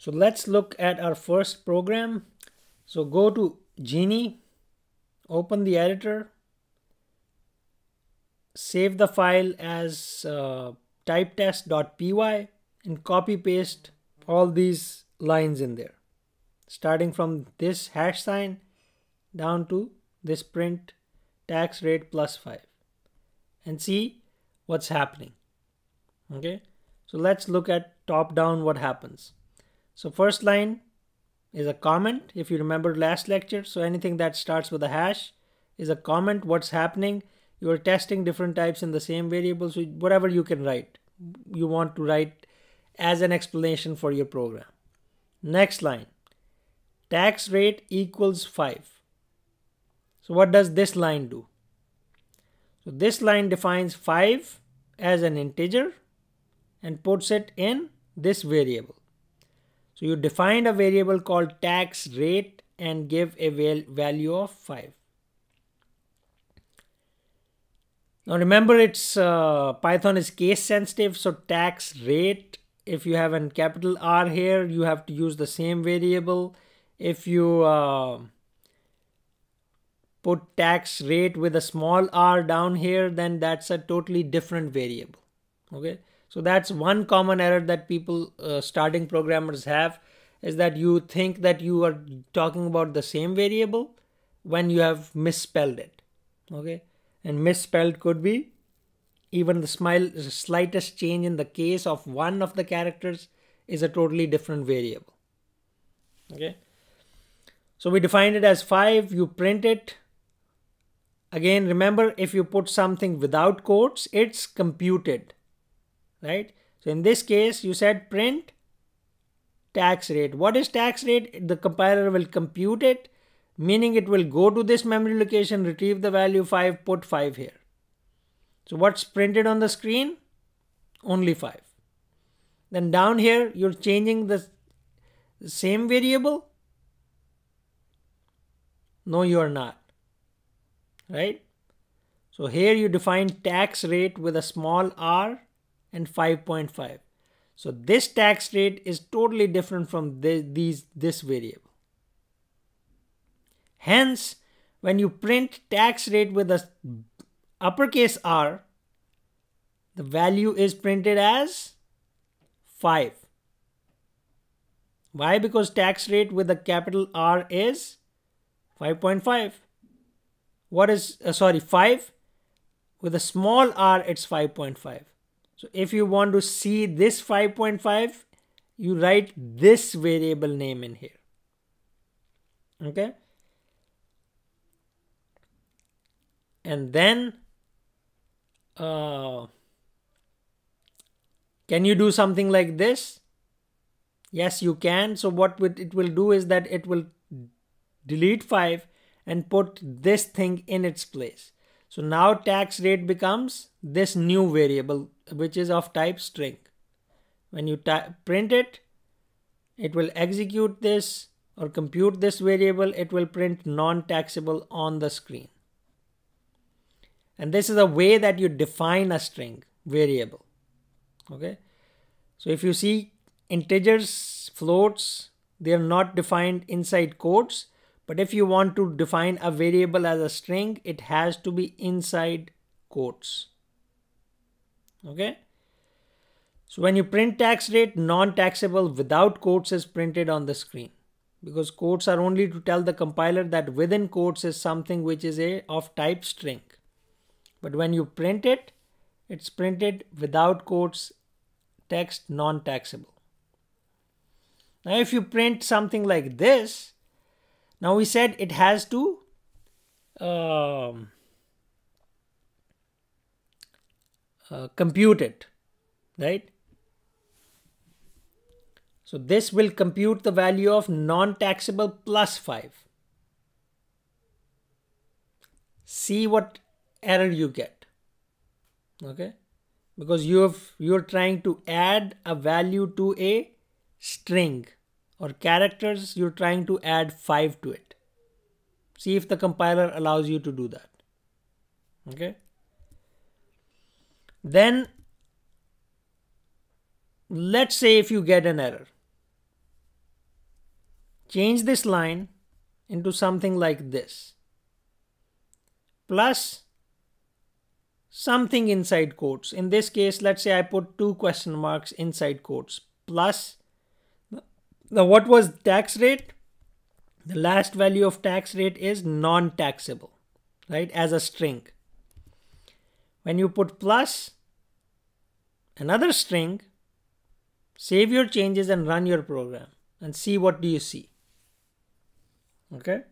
So let's look at our first program. So go to Geany, open the editor, save the file as uh, typetest.py and copy paste all these lines in there. Starting from this hash sign down to this print tax rate plus 5 and see what's happening. Okay, so let's look at top down what happens. So first line is a comment if you remember last lecture. So anything that starts with a hash is a comment what's happening. You're testing different types in the same variable. So whatever you can write, you want to write as an explanation for your program. Next line, tax rate equals 5. So what does this line do? So this line defines 5 as an integer and puts it in this variable. So you defined a variable called tax rate and give a val value of 5. Now remember it's uh, Python is case sensitive so tax rate if you have a capital R here you have to use the same variable if you uh, put tax rate with a small r down here then that's a totally different variable okay so that's one common error that people uh, starting programmers have is that you think that you are talking about the same variable when you have misspelled it. Okay. And misspelled could be even the smile, slightest change in the case of one of the characters is a totally different variable. Okay. So we defined it as 5, you print it. Again, remember if you put something without quotes, it's computed right? So in this case, you said print tax rate. What is tax rate? The compiler will compute it, meaning it will go to this memory location, retrieve the value 5, put 5 here. So what's printed on the screen? Only 5. Then down here, you're changing the same variable? No, you are not. Right? So here you define tax rate with a small r and 5.5. So this tax rate is totally different from this, these, this variable. Hence, when you print tax rate with a uppercase R, the value is printed as 5. Why? Because tax rate with a capital R is 5.5. What is, uh, sorry, 5? With a small r, it's 5.5. So if you want to see this 5.5, you write this variable name in here. Okay. And then uh, can you do something like this? Yes, you can. So what it will do is that it will delete 5 and put this thing in its place. So now tax rate becomes this new variable which is of type string. When you print it, it will execute this or compute this variable. It will print non-taxable on the screen. And this is a way that you define a string variable. Okay. So if you see integers, floats, they are not defined inside quotes but if you want to define a variable as a string, it has to be inside quotes. Okay. So when you print tax rate, non-taxable without quotes is printed on the screen because quotes are only to tell the compiler that within quotes is something which is a of type string. But when you print it, it's printed without quotes text non-taxable. Now if you print something like this, now we said it has to um, uh, compute it, right? So this will compute the value of non-taxable plus 5. See what error you get. Okay? Because you have you're trying to add a value to a string or characters, you're trying to add 5 to it. See if the compiler allows you to do that. Okay. Then let's say if you get an error. change this line into something like this plus something inside quotes. In this case, let's say I put two question marks inside quotes plus the what was tax rate? The last value of tax rate is non-taxable, right? As a string. When you put plus another string, save your changes and run your program and see what do you see. Okay.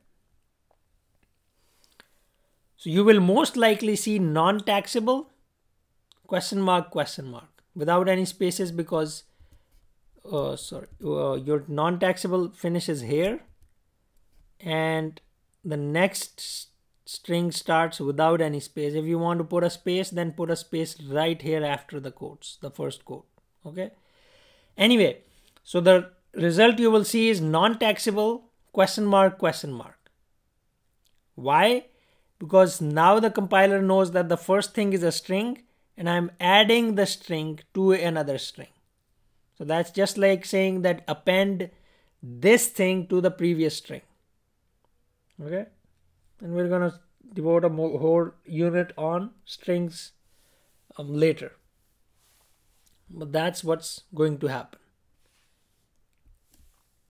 So you will most likely see non-taxable question mark question mark without any spaces because uh, sorry uh, your non-taxable finishes here. And the next string starts without any space. If you want to put a space then put a space right here after the quotes the first quote okay? Anyway so the result you will see is non-taxable question mark question mark. Why? Because now the compiler knows that the first thing is a string and I'm adding the string to another string. So that's just like saying that append this thing to the previous string. Okay. And we're going to devote a whole unit on strings um, later. But that's what's going to happen.